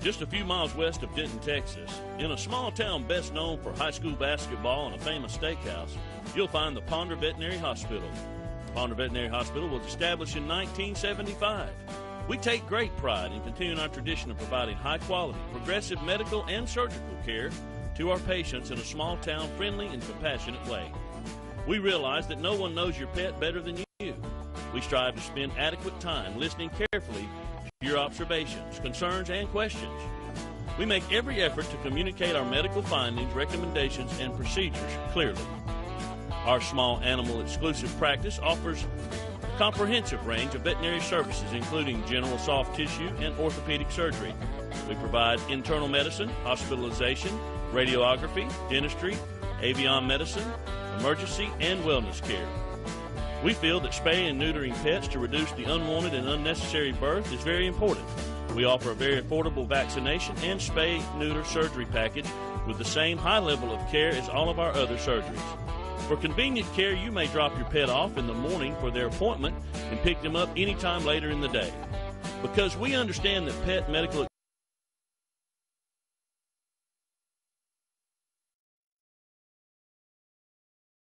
Just a few miles west of Denton, Texas, in a small town best known for high school basketball and a famous steakhouse, you'll find the Ponder Veterinary Hospital. Ponder Veterinary Hospital was established in 1975. We take great pride in continuing our tradition of providing high quality, progressive medical and surgical care to our patients in a small town friendly and compassionate way. We realize that no one knows your pet better than you. We strive to spend adequate time listening carefully your observations, concerns, and questions. We make every effort to communicate our medical findings, recommendations, and procedures clearly. Our small animal exclusive practice offers a comprehensive range of veterinary services, including general soft tissue and orthopedic surgery. We provide internal medicine, hospitalization, radiography, dentistry, avian medicine, emergency, and wellness care. We feel that spaying and neutering pets to reduce the unwanted and unnecessary birth is very important. We offer a very affordable vaccination and spay neuter surgery package with the same high level of care as all of our other surgeries. For convenient care, you may drop your pet off in the morning for their appointment and pick them up anytime later in the day. Because we understand that pet medical